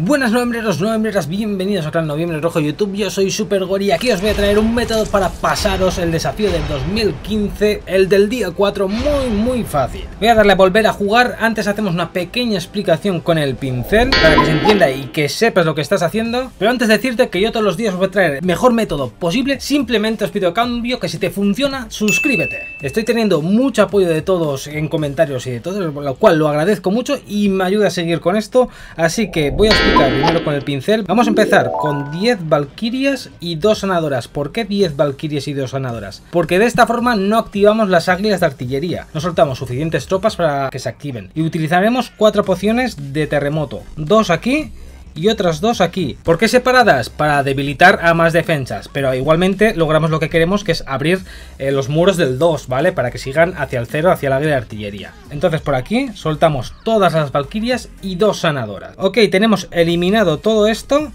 Buenas novembreros, novembreras, bienvenidos al canal Noviembre Rojo YouTube, yo soy Super Gori aquí os voy a traer un método para pasaros el desafío del 2015, el del día 4, muy muy fácil. Voy a darle a volver a jugar, antes hacemos una pequeña explicación con el pincel para que se entienda y que sepas lo que estás haciendo, pero antes de decirte que yo todos los días os voy a traer el mejor método posible, simplemente os pido a cambio que si te funciona, suscríbete. Estoy teniendo mucho apoyo de todos en comentarios y de todo, lo cual lo agradezco mucho y me ayuda a seguir con esto, así que voy a primero con el pincel. Vamos a empezar con 10 valquirias y 2 sanadoras. ¿Por qué 10 valquirias y 2 sanadoras? Porque de esta forma no activamos las águilas de artillería. No soltamos suficientes tropas para que se activen. Y utilizaremos 4 pociones de terremoto. Dos aquí y otras dos aquí. ¿Por qué separadas? Para debilitar a más defensas, pero igualmente logramos lo que queremos que es abrir eh, los muros del 2, ¿vale? Para que sigan hacia el 0, hacia la área de artillería. Entonces por aquí soltamos todas las valquirias y dos sanadoras. Ok, tenemos eliminado todo esto.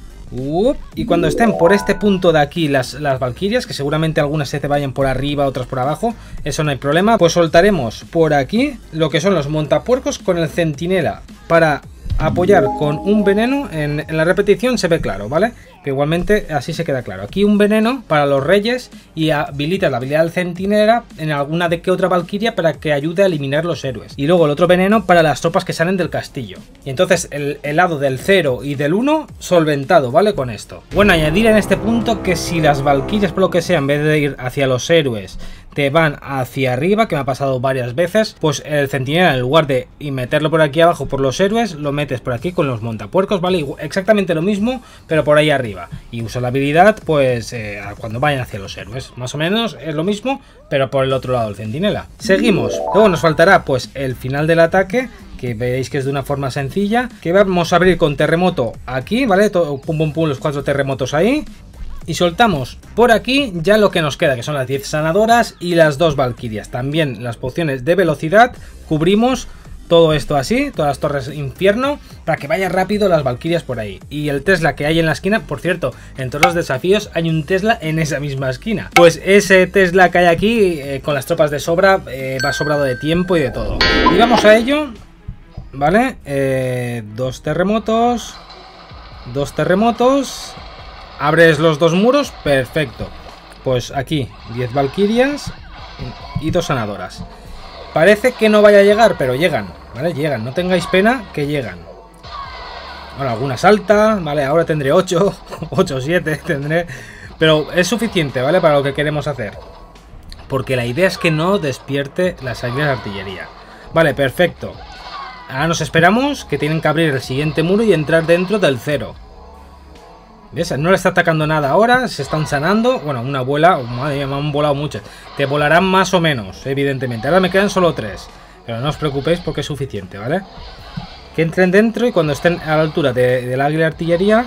y cuando estén por este punto de aquí las, las valquirias, que seguramente algunas se te vayan por arriba, otras por abajo, eso no hay problema, pues soltaremos por aquí lo que son los montapuercos con el centinela para apoyar con un veneno, en, la repetición se ve claro, ¿vale? Que igualmente así se queda claro. Aquí un veneno para los reyes y habilita la habilidad del centinela en alguna de que otra valquiria para que ayude a eliminar los héroes. Y luego el otro veneno para las tropas que salen del castillo. Y entonces el, el lado del 0 y del 1 solventado, ¿vale? Con esto. Bueno, añadir en este punto que si las valquirias por lo que sea, en vez de ir hacia los héroes, te van hacia arriba, que me ha pasado varias veces, pues el centinela en lugar de y meterlo por aquí abajo por los héroes, lo metes por aquí con los montapuercos, ¿vale? Exactamente lo mismo, pero por ahí arriba. Y usa la habilidad, pues, eh, cuando vayan hacia los héroes. Más o menos es lo mismo, pero por el otro lado del centinela. Seguimos. Luego nos faltará, pues, el final del ataque, que veis que es de una forma sencilla, que vamos a abrir con terremoto aquí, ¿vale? Todo, pum pum pum, los cuatro terremotos ahí, y soltamos por aquí ya lo que nos queda, que son las 10 sanadoras y las dos valquirias. También las pociones de velocidad, cubrimos todo esto así, todas las torres infierno, para que vayan rápido las valquirias por ahí. Y el Tesla que hay en la esquina, por cierto, en todos los desafíos hay un Tesla en esa misma esquina. Pues ese Tesla que hay aquí, eh, con las tropas de sobra, eh, va sobrado de tiempo y de todo. Y vamos a ello, ¿vale? Eh, dos terremotos, dos terremotos Abres los dos muros, perfecto. Pues aquí, 10 valquirias y dos sanadoras. Parece que no vaya a llegar, pero llegan, ¿vale? Llegan, no tengáis pena que llegan. Bueno, alguna salta, ¿vale? Ahora tendré 8, 8, 7 tendré... Pero es suficiente, ¿vale? Para lo que queremos hacer. Porque la idea es que no despierte las salidas de artillería. Vale, perfecto. Ahora nos esperamos que tienen que abrir el siguiente muro y entrar dentro del cero. No le está atacando nada ahora, se están sanando. Bueno, una bola, madre mía, me han volado muchas. Te volarán más o menos, evidentemente. Ahora me quedan solo tres. Pero no os preocupéis porque es suficiente, ¿vale? Que entren dentro y cuando estén a la altura del águila de artillería...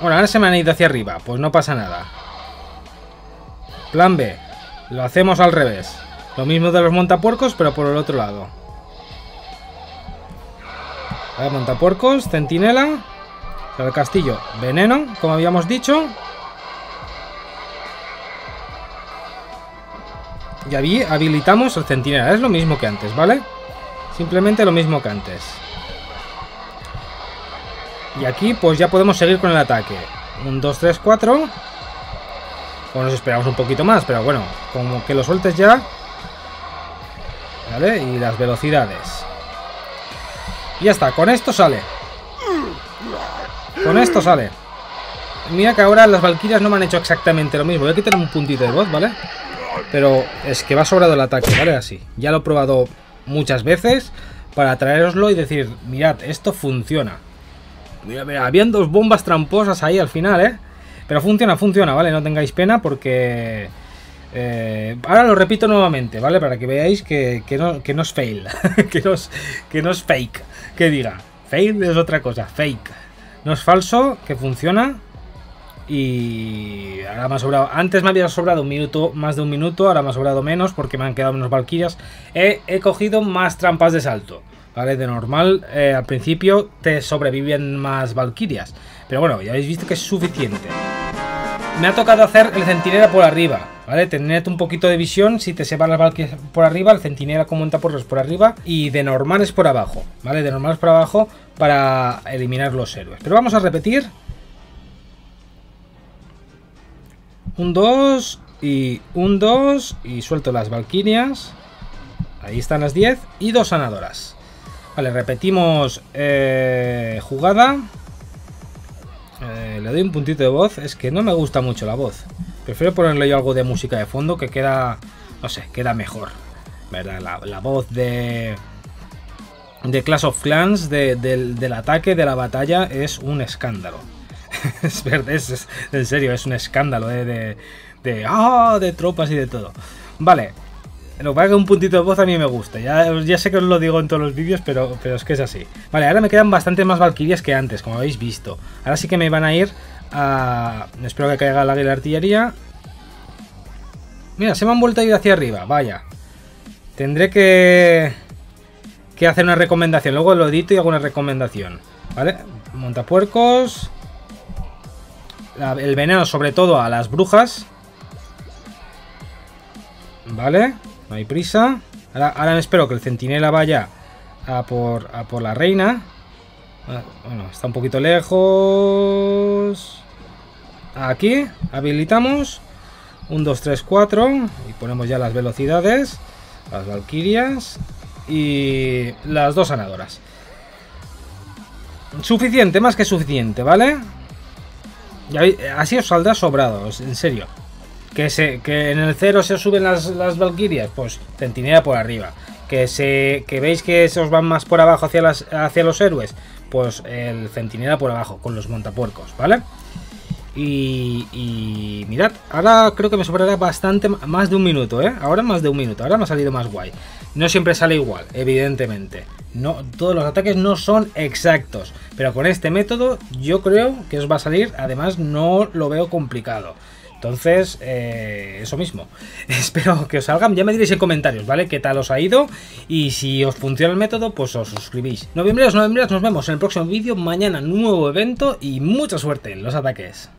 Bueno, ahora se me han ido hacia arriba, pues no pasa nada. Plan B. Lo hacemos al revés. Lo mismo de los montapuercos, pero por el otro lado. Monta montapuercos, centinela. El castillo, veneno, como habíamos dicho. Y ahí habilitamos el centinela. Es lo mismo que antes, ¿vale? Simplemente lo mismo que antes. Y aquí pues ya podemos seguir con el ataque. Un, 2, 3, 4. O nos esperamos un poquito más, pero bueno, como que lo sueltes ya. ¿Vale? Y las velocidades. Y ya está, con esto sale. Con esto sale. Mira que ahora las valquirias no me han hecho exactamente lo mismo. Voy a quitar un puntito de voz, ¿vale? Pero es que va sobrado el ataque, ¿vale? Así. Ya lo he probado muchas veces para traeroslo y decir, mirad, esto funciona. Mira, mira, habían dos bombas tramposas ahí al final, ¿eh? Pero funciona, funciona, ¿vale? No tengáis pena porque eh, ahora lo repito nuevamente, ¿vale? Para que veáis que, no, es fail, que no es fake, que diga. Fail es otra cosa, fake. No es falso, que funciona. Y ahora me ha sobrado. Antes me había sobrado un minuto, más de un minuto. Ahora me ha sobrado menos porque me han quedado menos valquirias. He, cogido más trampas de salto. ¿Vale? De normal, eh, al principio te sobreviven más valquirias. Pero bueno, ya habéis visto que es suficiente. Me ha tocado hacer el centinela por arriba, ¿vale? Tened un poquito de visión, si te se van las valkyries por arriba, el centinela con montapuercos por arriba y de normales por abajo, ¿vale? De normales por abajo para eliminar los héroes. Pero vamos a repetir. Un 2 y un 2 y suelto las valquirias. Ahí están las 10 y dos sanadoras. Vale, repetimos eh, jugada. Eh, le doy un puntito de voz. Es que no me gusta mucho la voz. Prefiero ponerle yo algo de música de fondo que queda, no sé, queda mejor. ¿Verdad? La, voz de... De Clash of Clans, del ataque, de la batalla, es un escándalo. es verdad, es, en serio, es un escándalo eh, de, de, ah, de tropas y de todo. Vale, lo que un puntito de voz a mí me gusta. Ya, ya sé que os lo digo en todos los vídeos, pero, pero es que es así. Vale, ahora me quedan bastante más valquirias que antes, como habéis visto. Ahora sí que me van a ir a... Espero que caiga la artillería. Mira, se me han vuelto a ir hacia arriba, vaya. Tendré que... Que hacer una recomendación. Luego lo edito y hago una recomendación. ¿Vale? Montapuercos. el veneno sobre todo a las brujas. ¿Vale? No hay prisa. Ahora, espero que el centinela vaya a por, a por la reina. Ah, bueno, está un poquito lejos. Aquí, habilitamos. 1, 2, 3, 4. Y ponemos ya las velocidades. Las valquirias. Y las dos sanadoras. Suficiente, más que suficiente, ¿vale? así os saldrá sobrados, en serio. Que, se, que en el cero se suben las, las Valkyrias, pues centinela por arriba. Que, se, que veis que se os van más por abajo hacia, las, hacia los héroes, pues el centinela por abajo, con los montapuercos, ¿vale? Y, y, mirad, ahora creo que me sobrará bastante, más de un minuto, ¿eh? Ahora más de un minuto, ahora me ha salido más guay. No siempre sale igual, evidentemente. No, todos los ataques no son exactos, pero con este método yo creo que os va a salir, además no lo veo complicado. Entonces, eh, eso mismo. Espero que os salgan. Ya me diréis en comentarios, ¿vale? ¿Qué tal os ha ido? Y si os funciona el método, pues os suscribís. Noviembreros, noviembreros, nos vemos en el próximo vídeo. Mañana nuevo evento y mucha suerte en los ataques.